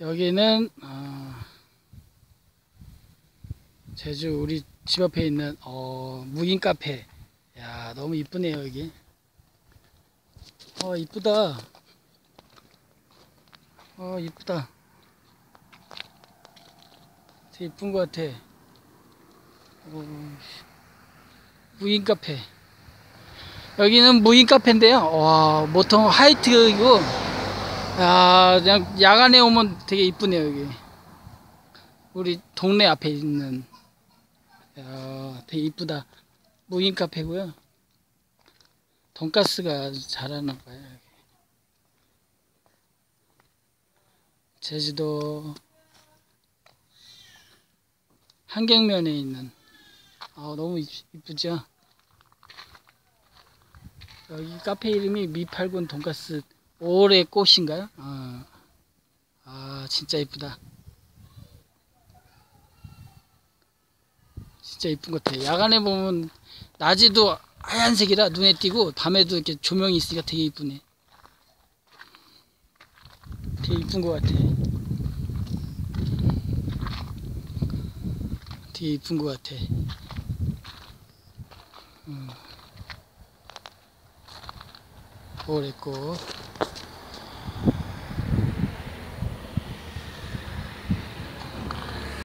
여기는 어, 제주 우리 집 앞에 있는 어, 무인 카페. 야 너무 이쁘네요 여기. 어 이쁘다. 어 이쁘다. 되게 이쁜 것 같아. 어, 무인 카페. 여기는 무인 카페인데요. 와 보통 하이트이고 야, 그냥 야간에 오면 되게 이쁘네요, 여기. 우리 동네 앞에 있는. 야, 되게 이쁘다. 무인 카페고요. 돈가스가 봐요. 여기. 제주도 한경면에 있는. 아, 너무 이- 이쁘죠? 여기 카페 이름이 미팔군 돈가스 올해 꽃인가요? 아, 아 진짜 이쁘다. 진짜 이쁜 것 같아. 야간에 보면 낮에도 하얀색이라 눈에 띄고 밤에도 이렇게 조명이 있으니까 되게 이쁘네. 되게 이쁜 것 같아. 되게 이쁜 것 같아. 음. 올해 꽃.